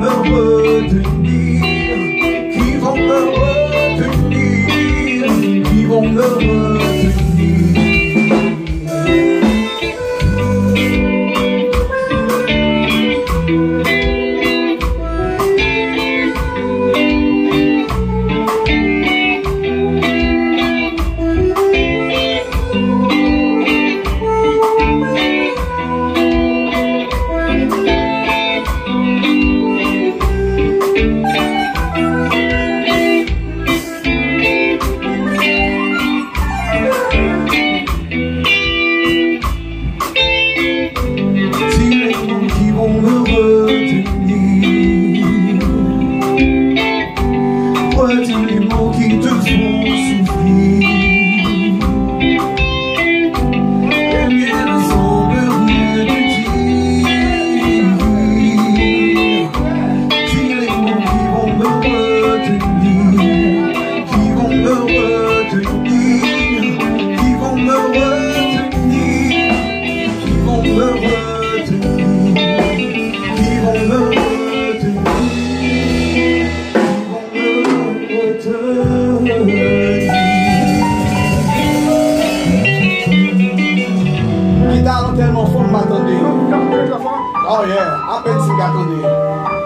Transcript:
the world to need. He won't the world. Thank you. far? Oh yeah, I bet you got to do it.